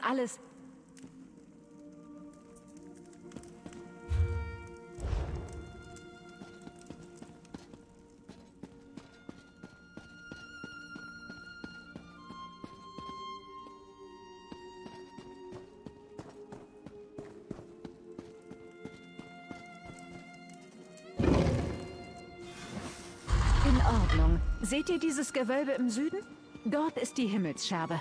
das alles... In Ordnung. Seht ihr dieses Gewölbe im Süden? Dort ist die Himmelsscherbe.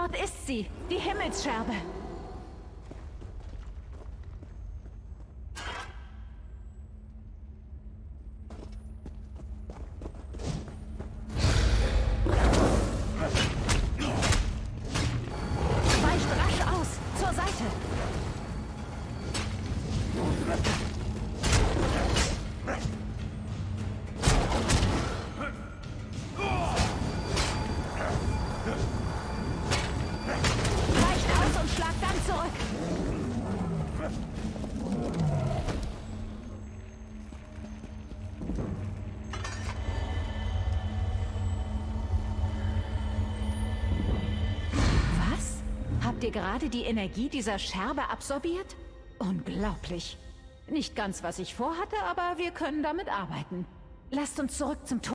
Dort ist sie, die Himmelsscherbe. Weicht rasch aus, zur Seite. Was? Habt ihr gerade die Energie dieser Scherbe absorbiert? Unglaublich. Nicht ganz, was ich vorhatte, aber wir können damit arbeiten. Lasst uns zurück zum Tor.